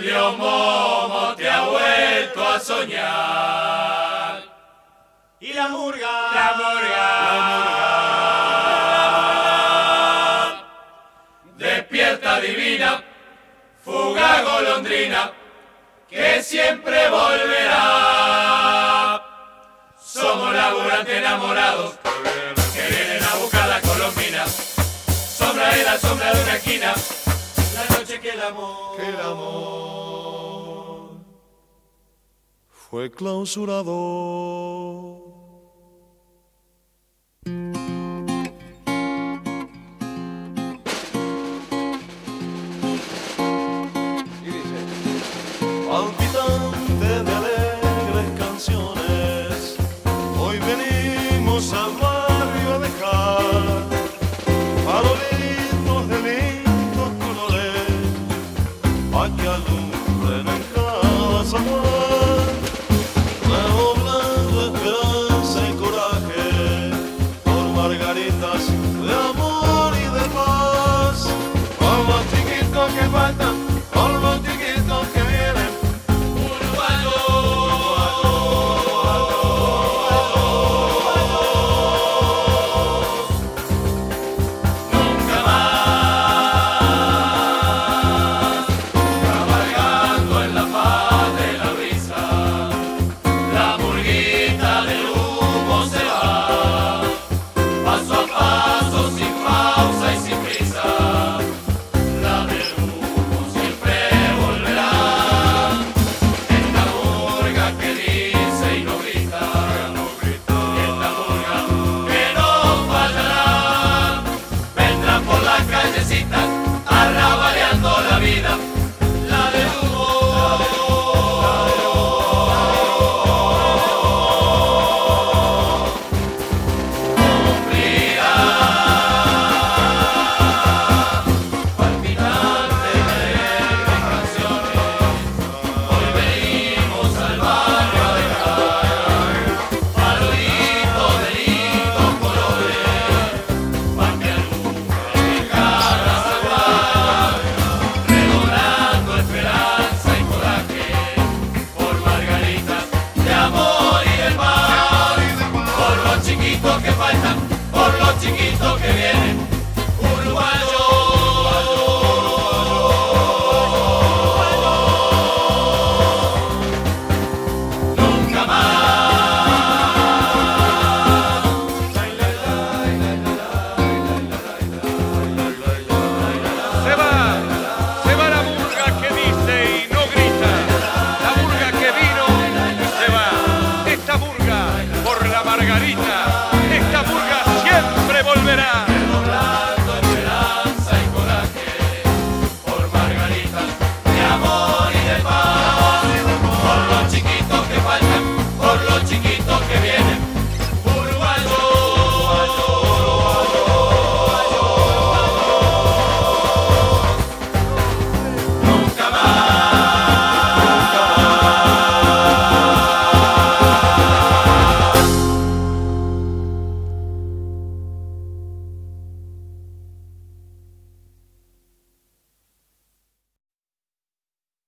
incendio momo te ha vuelto a soñar. Y la murga, la murga, la murga. Despierta divina, fuga golondrina, que siempre volverá. Somos laburantes enamorados, que vienen a buscar las colombinas, sombra en la sombra de una esquina esa noche que el amor, que el amor fue clausurado. Makyalım senin